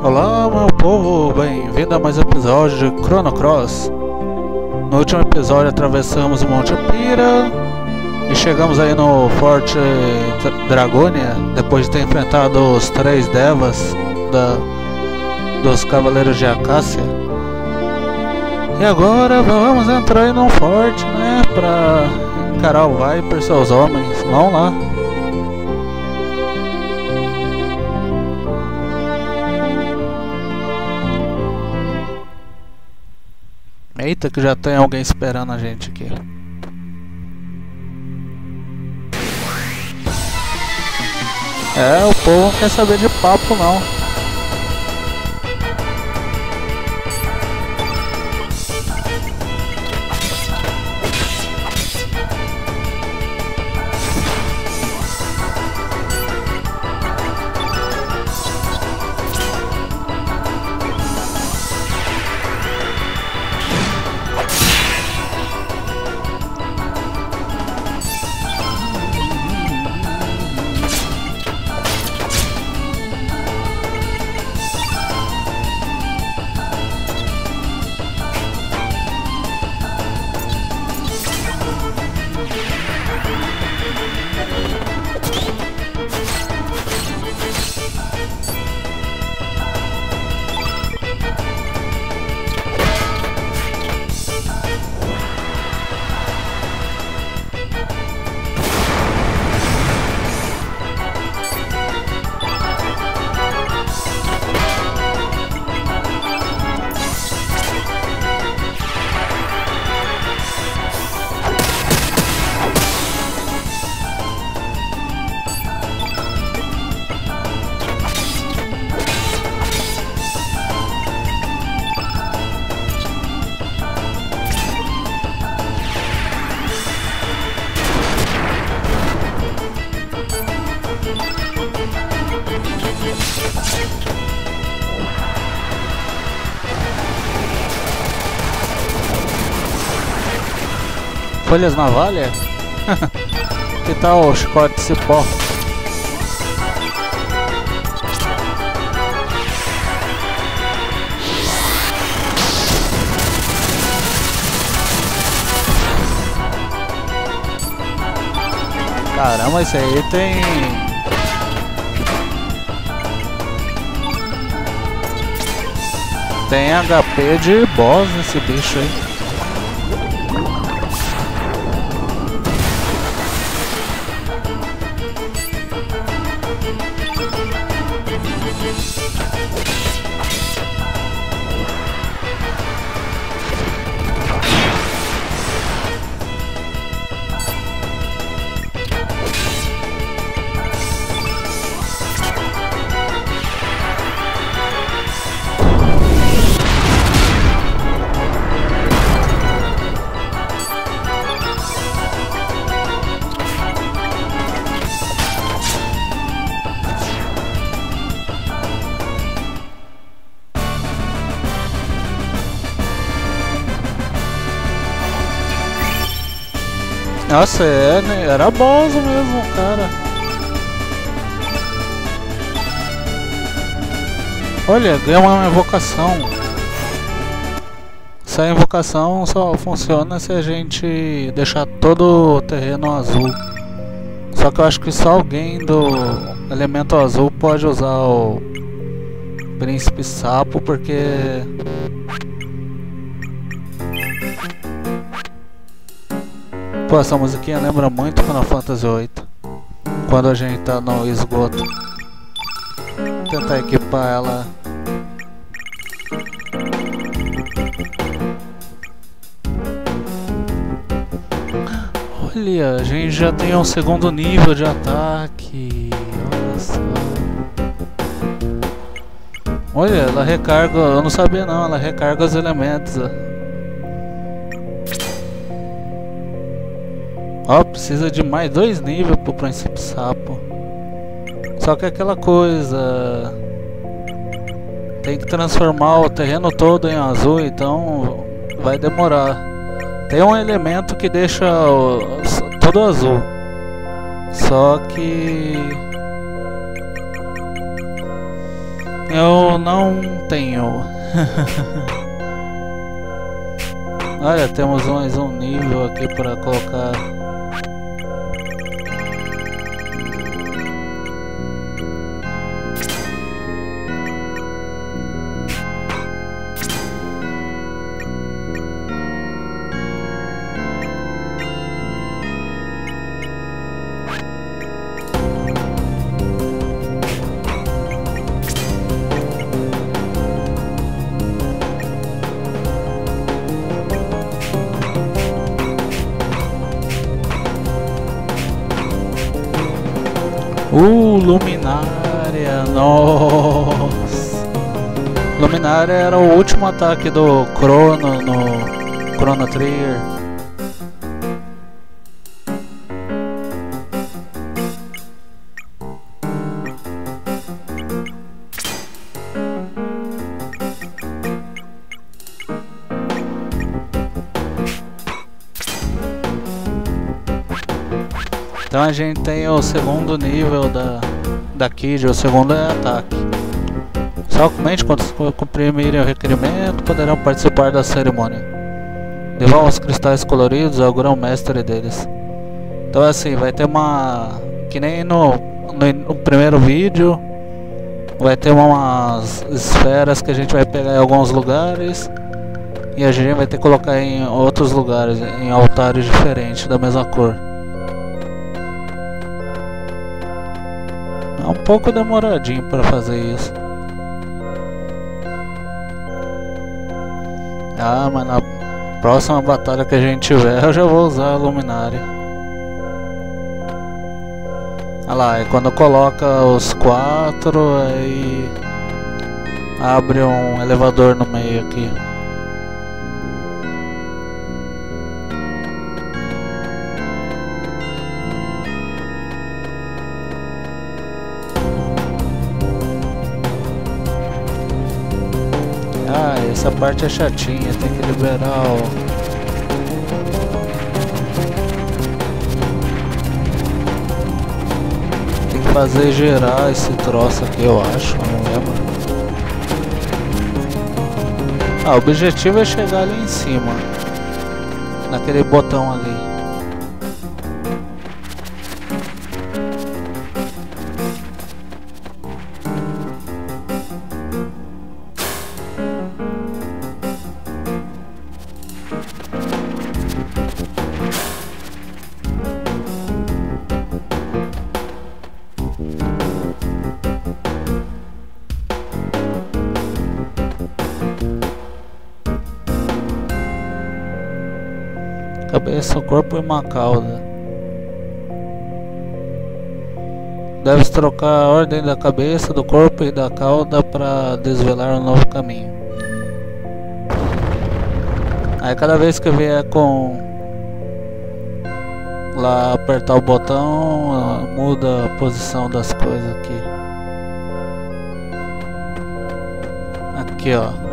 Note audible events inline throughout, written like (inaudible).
Olá, meu povo, bem-vindo a mais um episódio de Chrono Cross. No último episódio atravessamos o Monte Pira e chegamos aí no Forte Dragonia, depois de ter enfrentado os três Devas da, dos Cavaleiros de Acácia. E agora vamos entrar aí num forte, né, pra encarar o Viper e seus homens. Vamos lá. Eita, que já tem alguém esperando a gente aqui. É, o povo não quer saber de papo não. Folhas navalha? (laughs) que tal o chicote cipó? Caramba, esse aí tem... Tem HP de boss nesse bicho aí. Nossa, é, né? era boss mesmo, cara. Olha, ganhou uma invocação. Essa invocação só funciona se a gente deixar todo o terreno azul. Só que eu acho que só alguém do elemento azul pode usar o príncipe sapo porque Pô, essa musiquinha lembra muito Final Fantasy VIII. Quando a gente tá no esgoto. Tentar equipar ela. Olha, a gente já tem um segundo nível de ataque. Olha só. Olha, ela recarga. Eu não sabia não, ela recarga os elementos. Ó, precisa de mais dois níveis pro princípio sapo. Só que é aquela coisa... Tem que transformar o terreno todo em azul, então vai demorar. Tem um elemento que deixa o, tudo azul. Só que... Eu não tenho. (laughs) Olha, temos mais um nível aqui para colocar Luminária era o último ataque do Chrono no Chrono Trigger. Então a gente tem o segundo nível da, da Kid, o segundo é ataque. Somente quando cumprirem o requerimento poderão participar da cerimônia. Devolvam os cristais coloridos ao grão-mestre deles. Então assim, vai ter uma... Que nem no, no, no primeiro vídeo, vai ter umas esferas que a gente vai pegar em alguns lugares e a gente vai ter que colocar em outros lugares, em altares diferentes da mesma cor. É um pouco demoradinho para fazer isso. Ah, mas na próxima batalha que a gente tiver eu já vou usar a luminária. Olha lá, e quando coloca os quatro, aí abre um elevador no meio aqui. Parte é chatinha, tem que liberar o... Tem que fazer gerar esse troço aqui, eu acho, não lembro. Ah, o objetivo é chegar ali em cima. Naquele botão ali. Corpo e uma cauda. Deves trocar a ordem da cabeça, do corpo e da cauda para desvelar um novo caminho. Aí cada vez que vier com lá apertar o botão, muda a posição das coisas aqui. Aqui ó.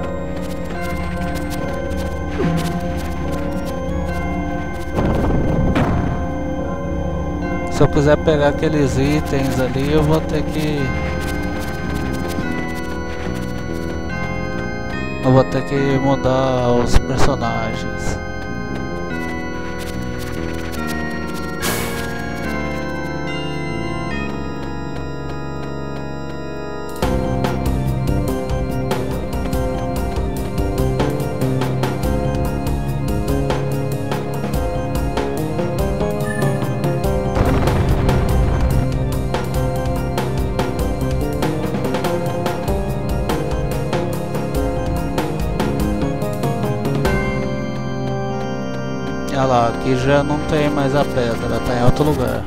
Se eu quiser pegar aqueles itens ali, eu vou ter que... Eu vou ter que mudar os personagens. Já não tem mais a pedra, tá em outro lugar.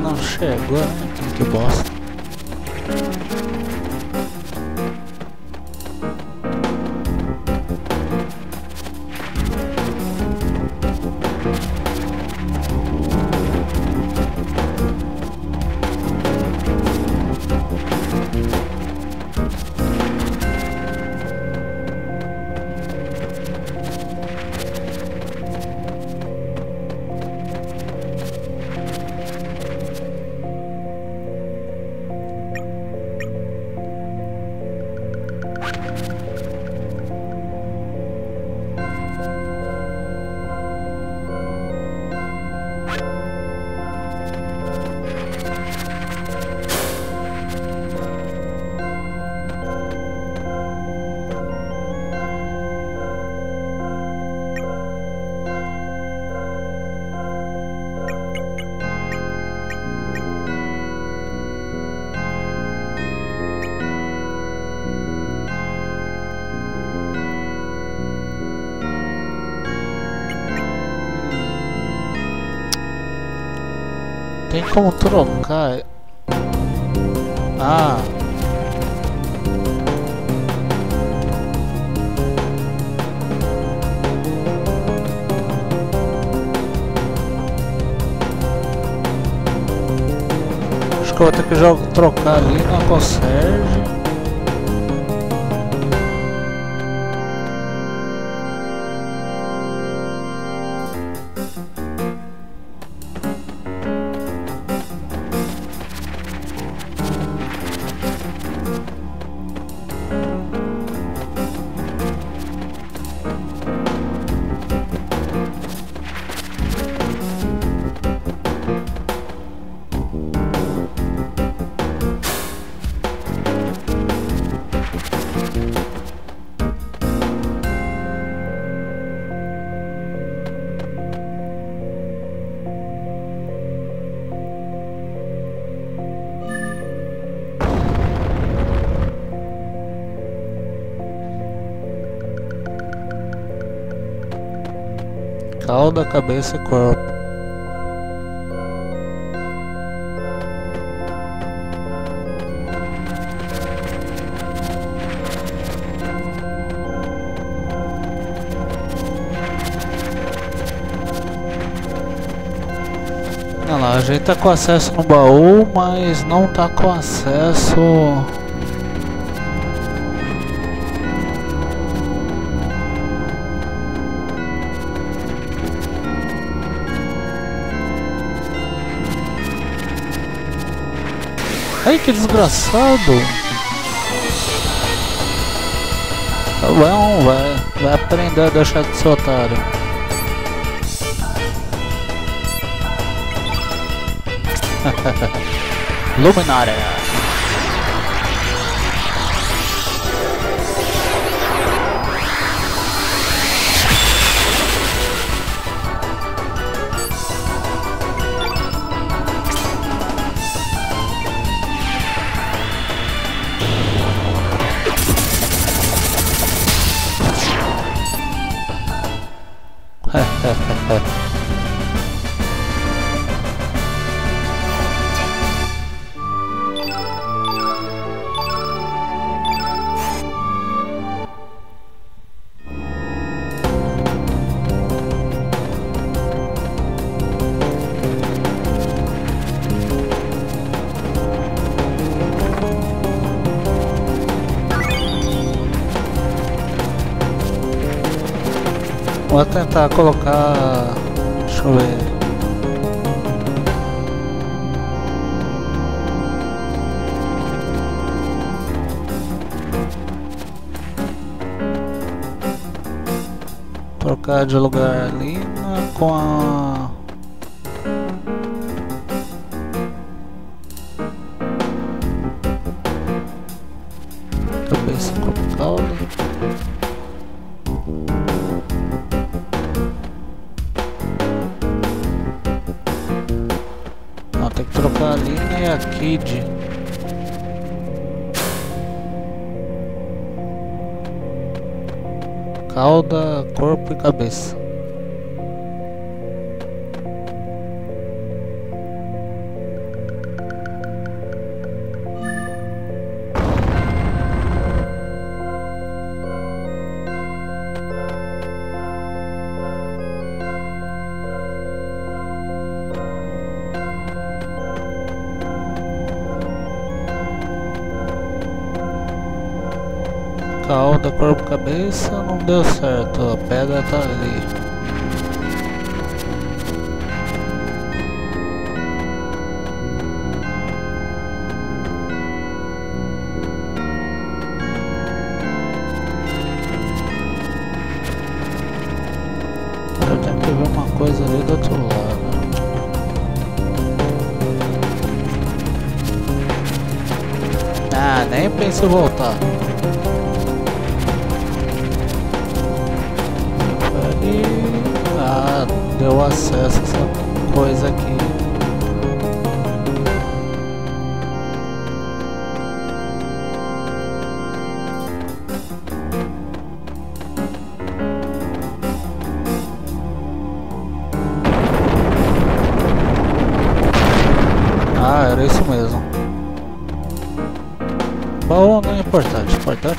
Não chegou, né? Que bosta. Como trocar? Ah. Acho que eu vou ter que trocar ali na Conserge. cauda, cabeça e corpo. Olha lá, a gente tá com acesso no baú, mas não tá com acesso Ai, que desgraçado! Tá bom, vai, vai aprender a deixar de ser otário. (laughs) Luminária! Huh. Vou tentar colocar. Deixa eu ver. Trocar de lugar ali com a. corpo cauda, corpo, cabeça, não deu certo. A pedra tá ali. Eu tenho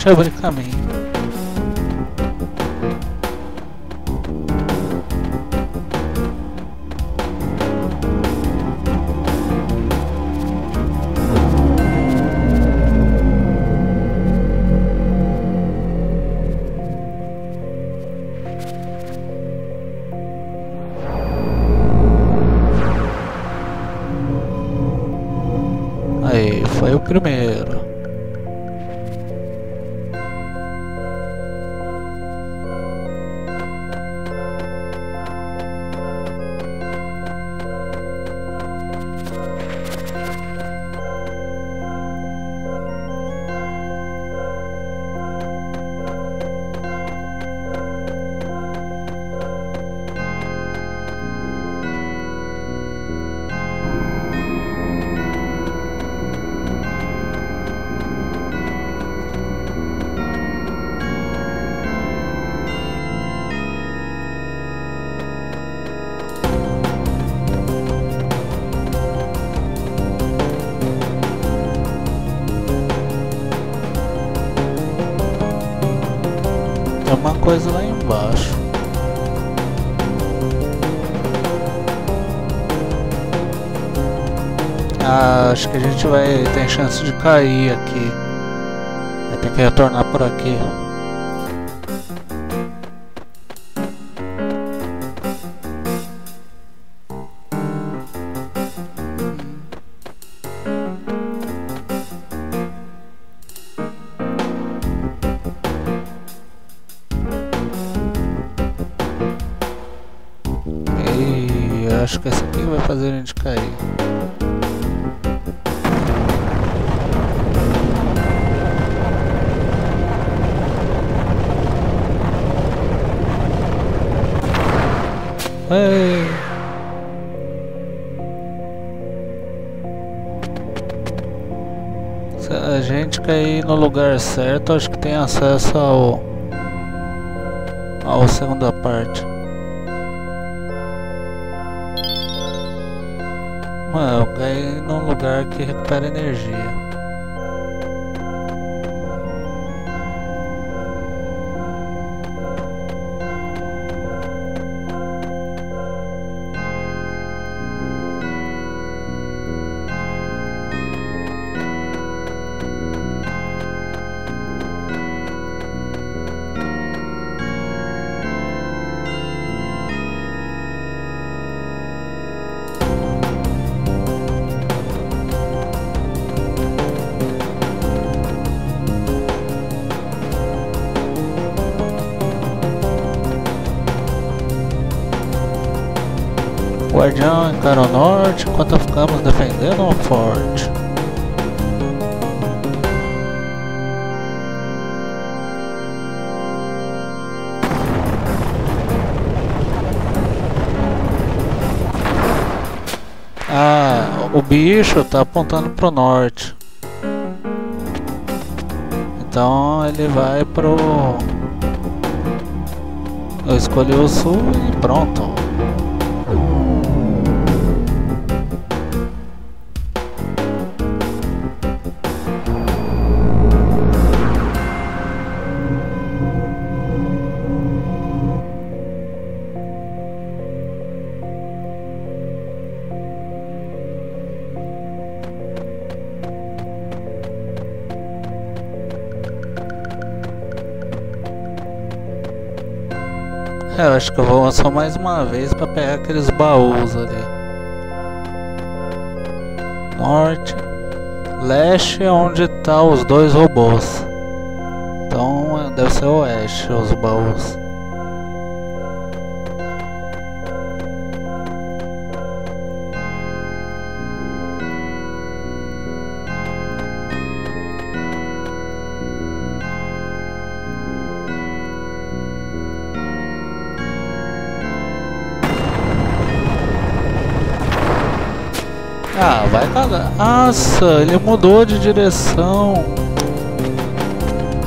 कक्षा परीक्षा में coisa lá embaixo. Ah, acho que a gente vai tem chance de cair aqui. Vai ter que retornar por aqui. Se a gente cair no lugar certo, acho que tem acesso ao ao segunda parte. Mano, eu caí num lugar que recupera energia. O guardião encara o norte enquanto ficamos defendendo o forte. Ah, o bicho tá apontando pro norte. Então ele vai pro. Eu escolhi o sul e pronto. É, eu acho que eu vou só mais uma vez pra pegar aqueles baús ali. Norte. Leste é onde tá os dois robôs. Então deve ser oeste os baús. Nossa, ele mudou de direção.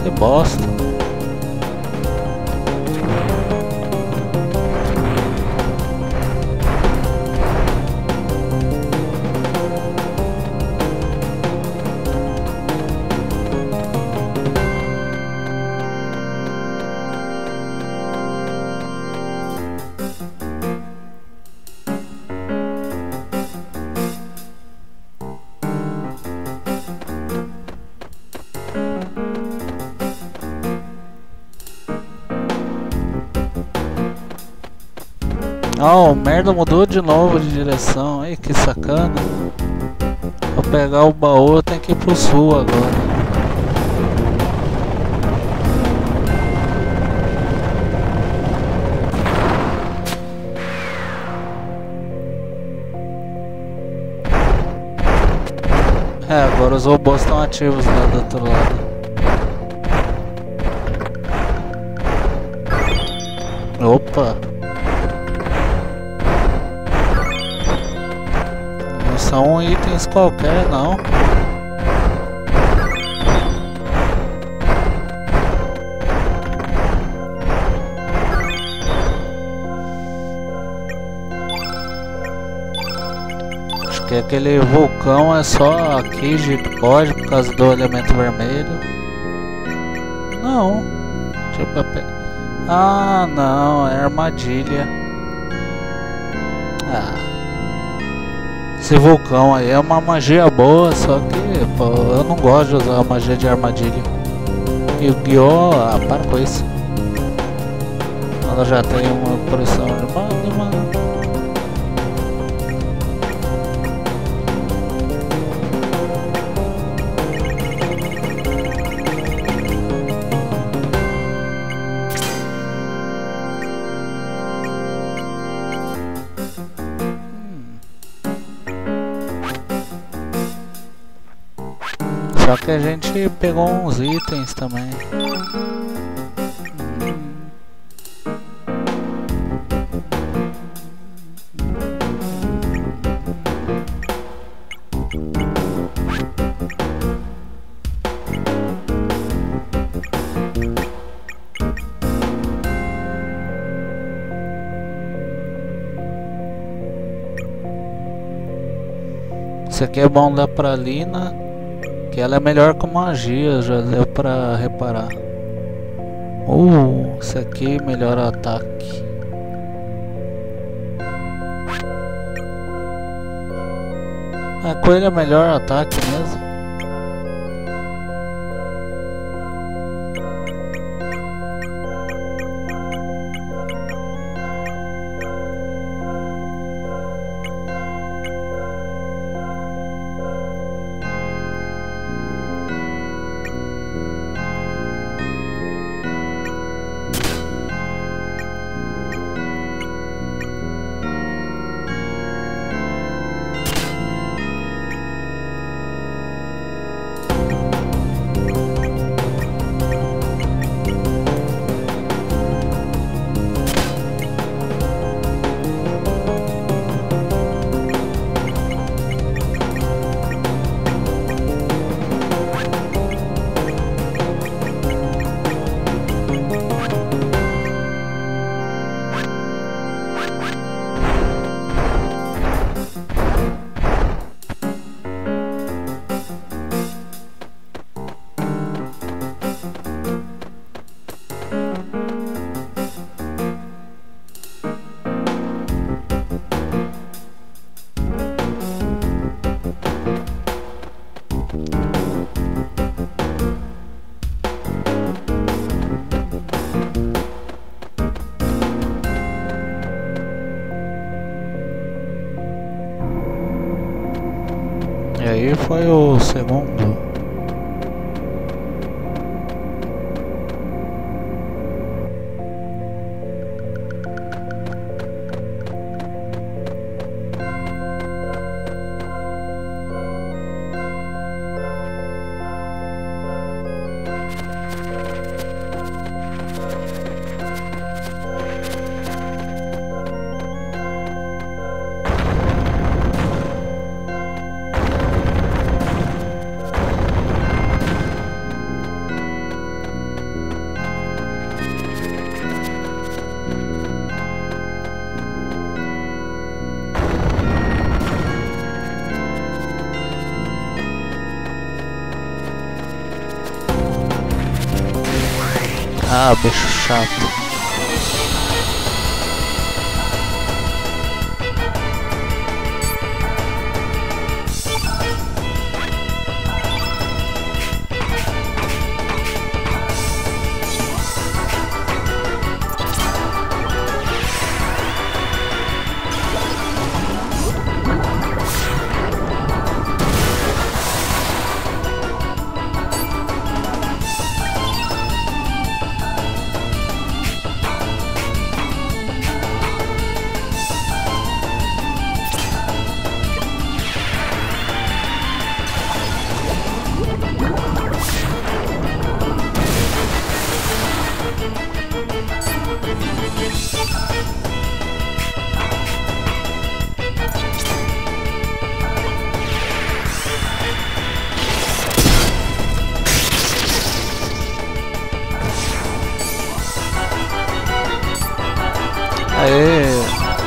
Que bosta. O merda mudou de novo de direção. Ai, que sacana. Pra pegar o baú tenho que ir pro sul agora. É, agora os robôs estão ativos lá do outro lado. Opa! São itens qualquer, não. Acho que aquele vulcão é só aqui de pode por causa do elemento vermelho. Não. Tipo, ah, não, é armadilha. Esse vulcão aí é uma magia boa, só que pô, eu não gosto de usar a magia de armadilha. E o Guiô, ah, para com isso. Ela já tem uma pressão de magma. Que a gente pegou uns itens também. Isso aqui é bom Lina. Que ela é melhor com magia, já deu pra reparar. Uh, isso aqui melhora o ataque. A coelho é melhor ataque mesmo. Bicho chato.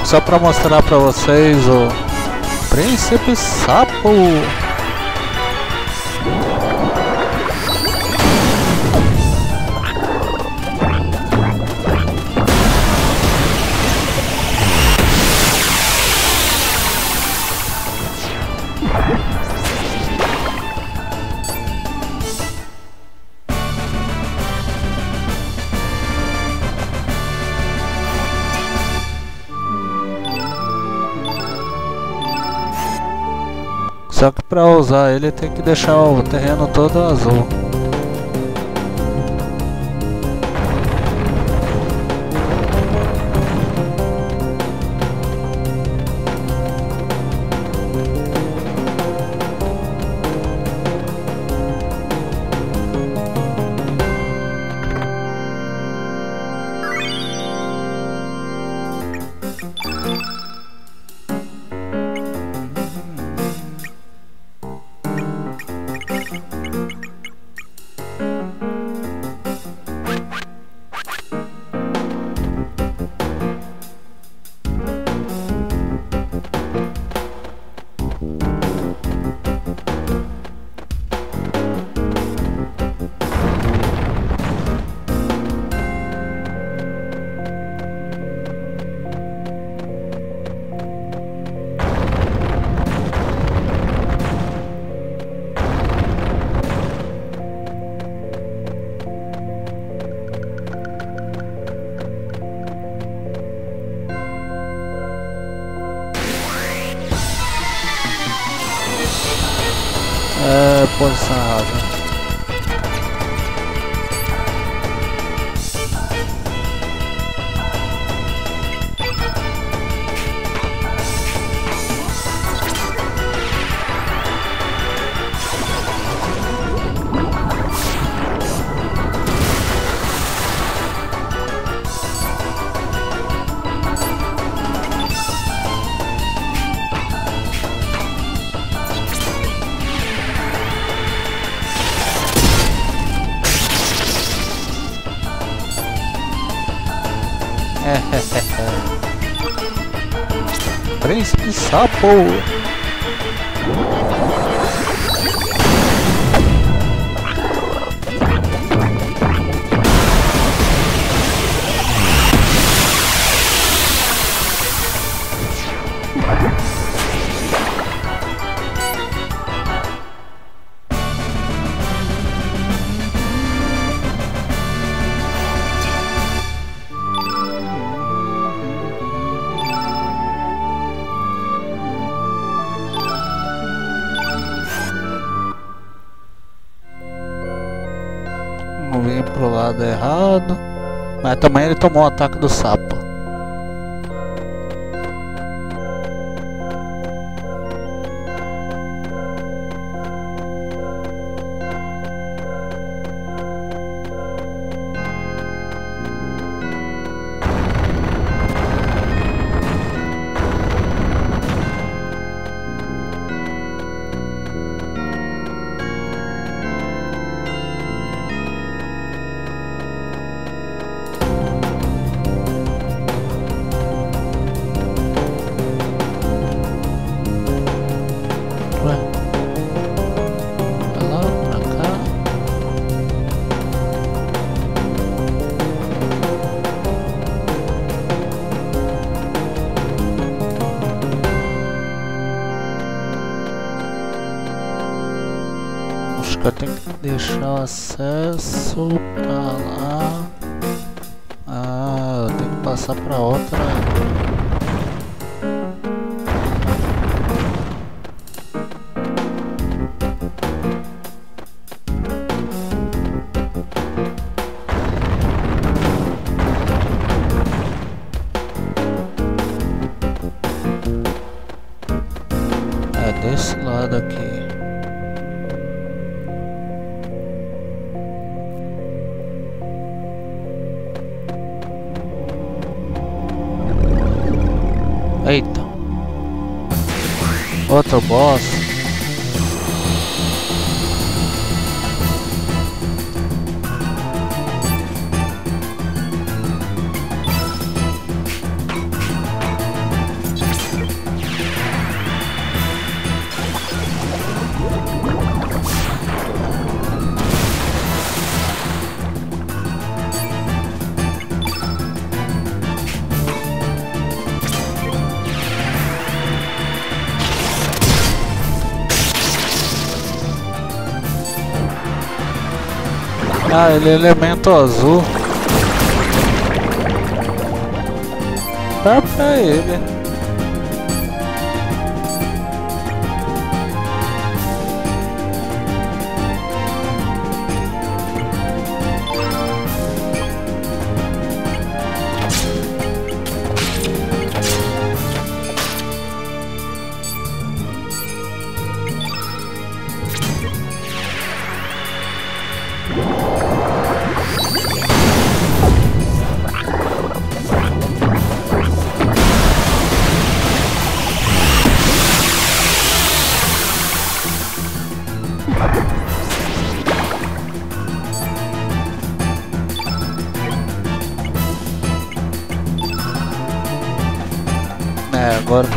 Só pra mostrar pra vocês o Príncipe Sapo. Pra usar ele tem que deixar o terreno todo azul. Príncipe Também ele tomou o ataque do sapo. Boss. Elemento azul. Dá pra ele.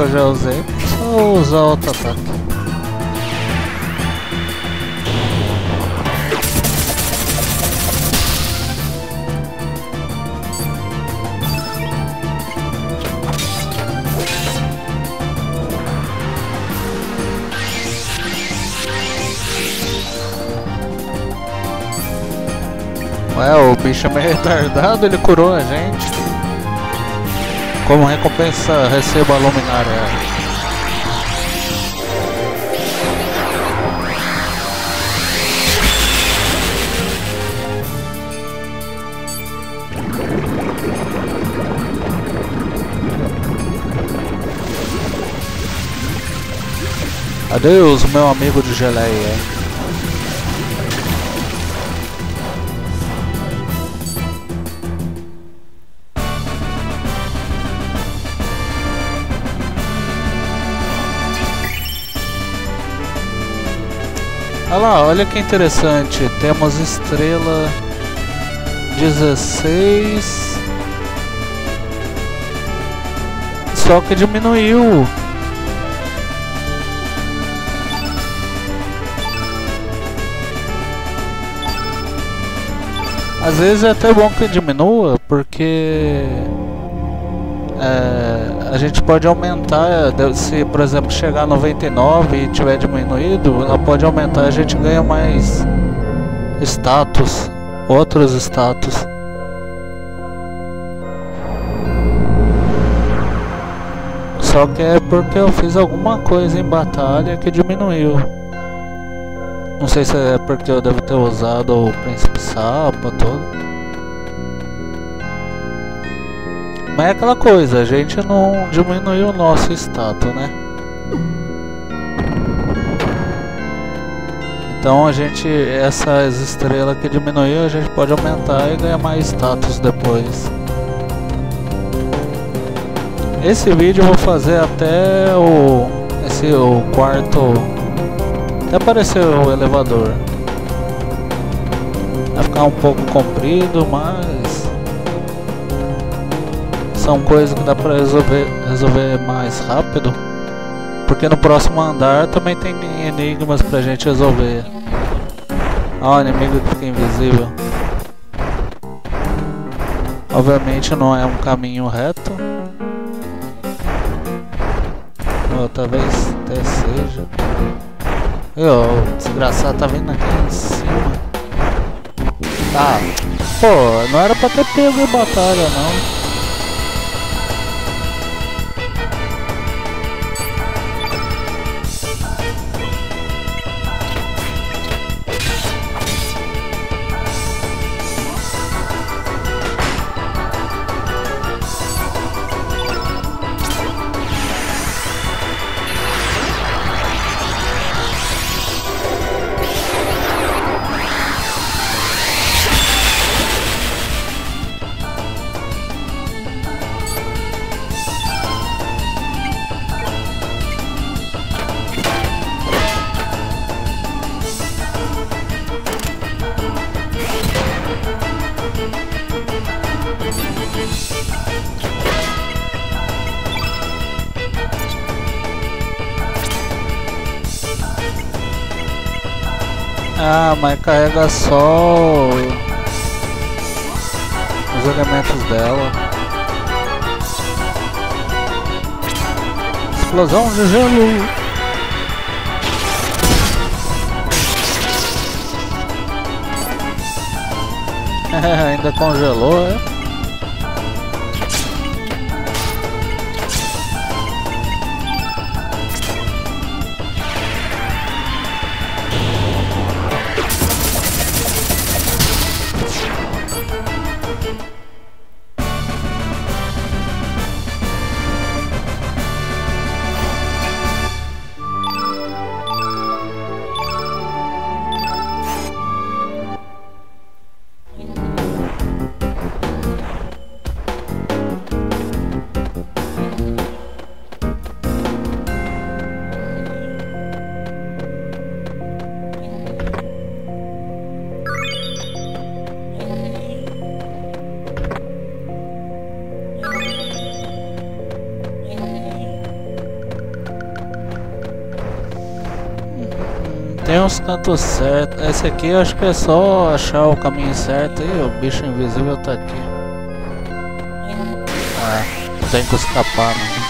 Que eu já usei, só usar outro ataque. Ué, o bicho é meio (laughs) retardado, ele curou a gente. Como recompensa, receba a luminária. Adeus, meu amigo de geleia. Lá, olha que interessante. Temos estrela 16. Só que diminuiu. Às vezes é até bom que diminua, porque é, a gente pode aumentar, se por exemplo chegar a 99 e tiver diminuído, ela pode aumentar, a gente ganha mais status, outros status. Só que é porque eu fiz alguma coisa em batalha que diminuiu. Não sei se é porque eu devo ter usado o príncipe caçapa, tudo. Mas é aquela coisa, a gente não diminuiu o nosso status, né? Então a gente, essas estrelas que diminuiu, a gente pode aumentar e ganhar mais status depois. Esse vídeo eu vou fazer até o, esse, o quarto, até aparecer o elevador. Vai ficar um pouco comprido, mas são coisas que dá pra resolver, resolver mais rápido. Porque no próximo andar também tem enigmas pra gente resolver. Ó, o inimigo fica invisível. Obviamente não é um caminho reto. Ou talvez até seja. E, ó, o desgraçado tá vindo aqui em cima. Tá. Pô, não era pra ter pego em batalha não. Mas carrega só os elementos dela. Explosão de gelo. (laughs) Ainda congelou, é? Uns cantos certos. Esse aqui eu acho que é só achar o caminho certo e o bicho invisível tá aqui. Ah, tem que escapar, né?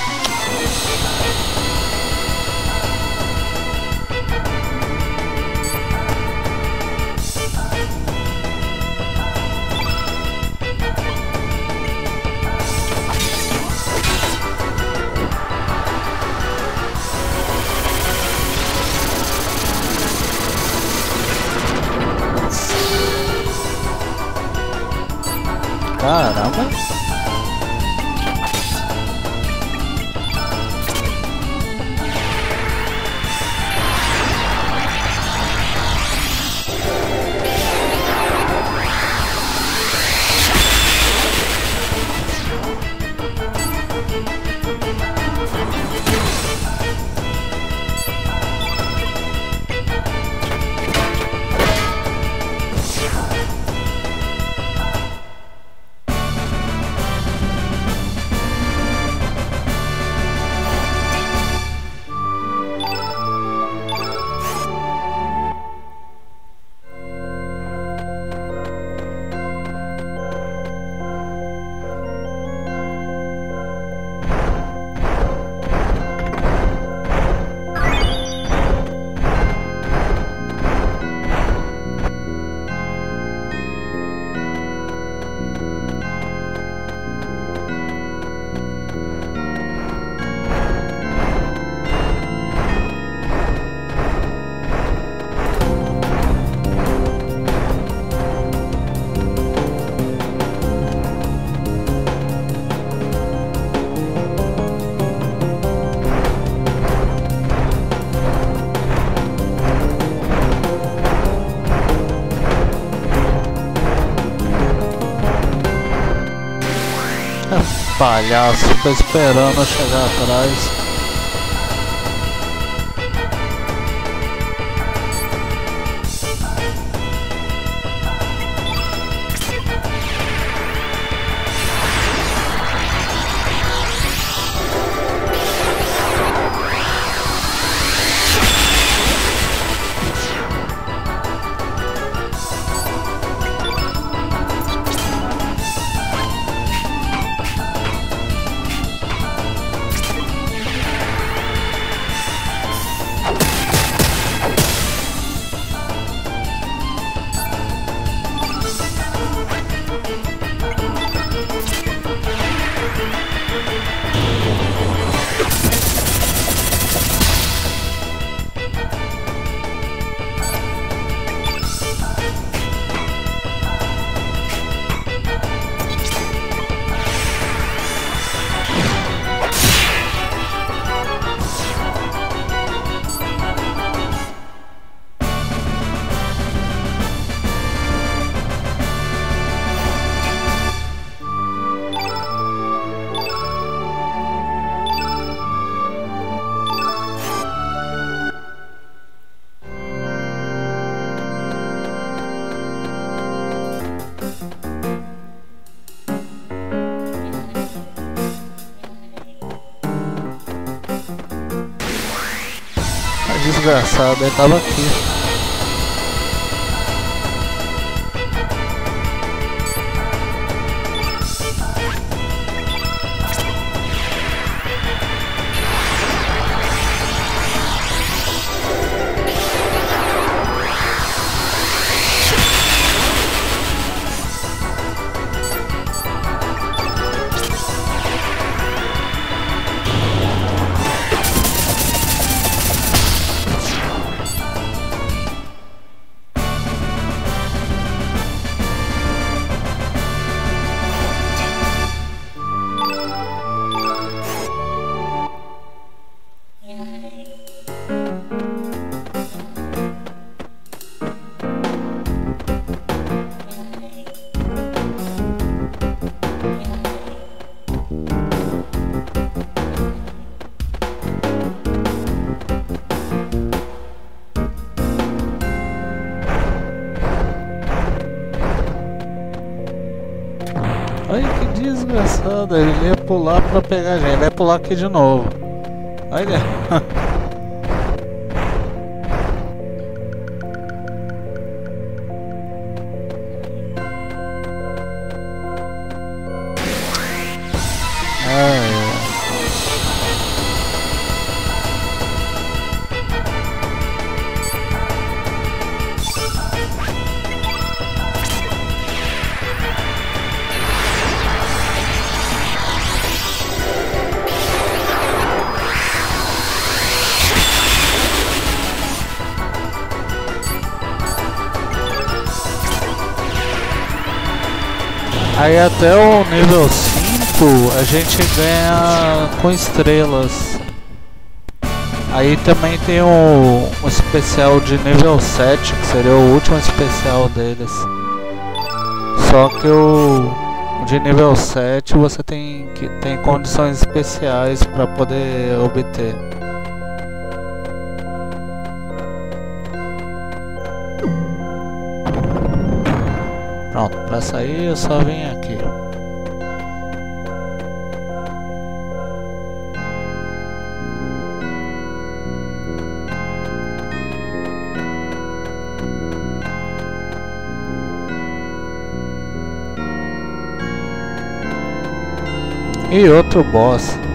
Palhaço, fica esperando chegar atrás. Desgraçado, ele tava aqui. Ele ia pular pra pegar a gente, ele vai pular aqui de novo. Olha. (laughs) Aí até o nível 5 a gente ganha com estrelas. Aí também tem um, um especial de nível 7, que seria o último especial deles. Só que o de nível 7 você tem que tem condições especiais para poder obter. Pronto, para sair eu só venho aqui. E outro boss.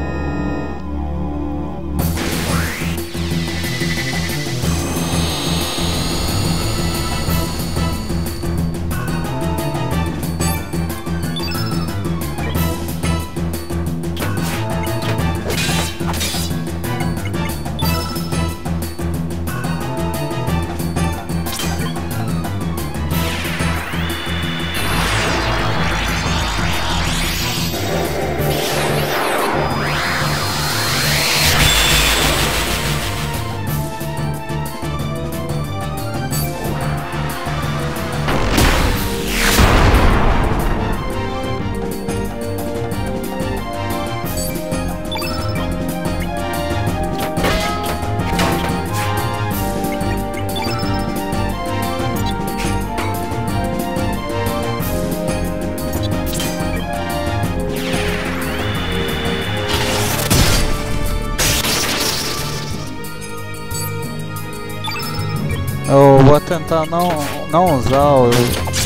Usar o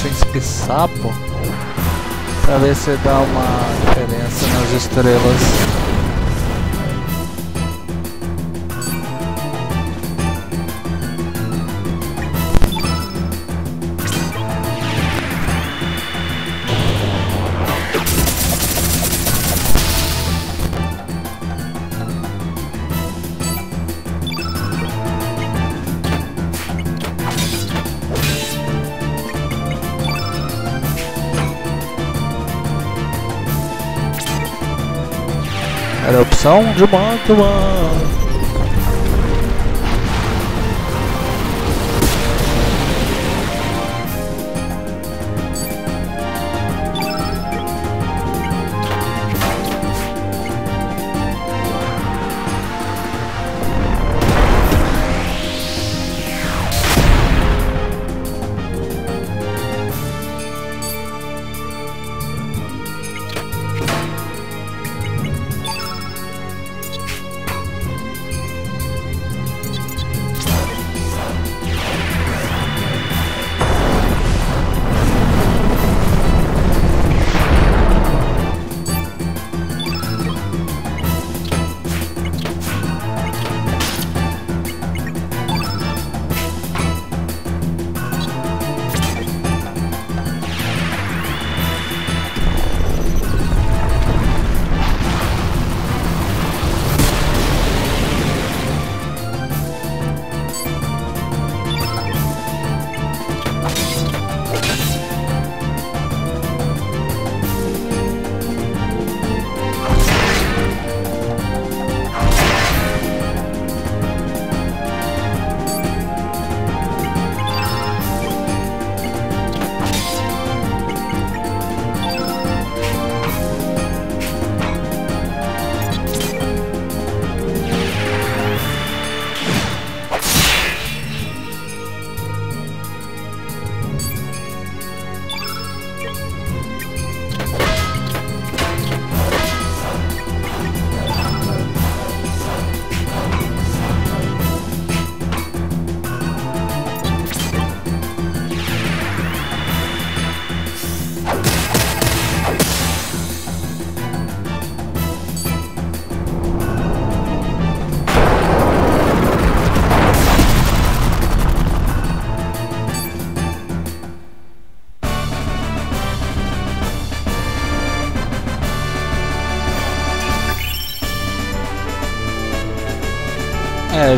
príncipe sapo pra ver se dá uma diferença nas estrelas. Opção de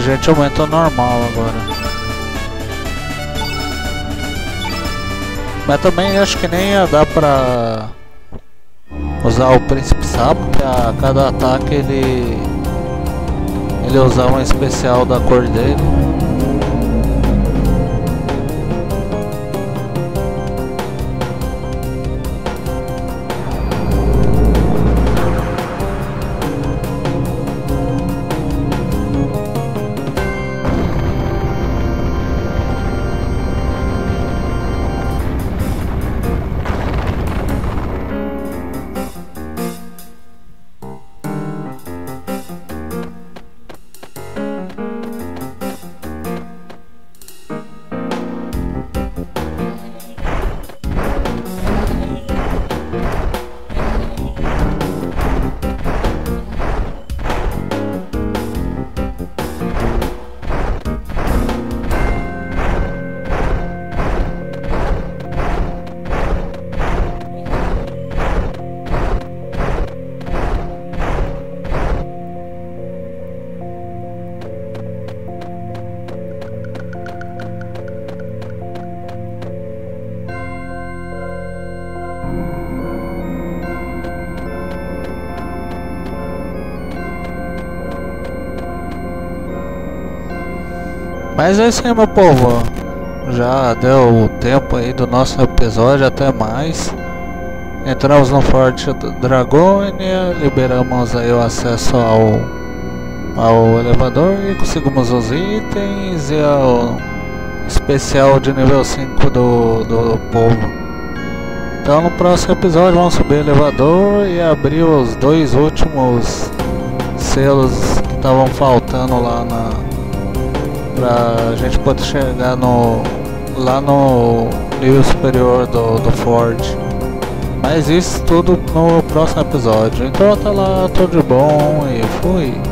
gente aumentou normal agora. Mas também acho que nem ia dar pra usar o príncipe sapo, que a cada ataque ele ele usar um especial da cor dele. Mas é isso aí, meu povo. Já deu o tempo aí do nosso episódio, até mais. Entramos no Forte Dragônia, liberamos aí o acesso ao, ao elevador e conseguimos os itens e o especial de nível 5 do, do povo. Então no próximo episódio vamos subir o elevador e abrir os dois últimos selos que estavam faltando lá na, pra gente poder chegar no lá no nível superior do, do. Mas isso tudo no próximo episódio. Então até lá, tudo de bom e fui.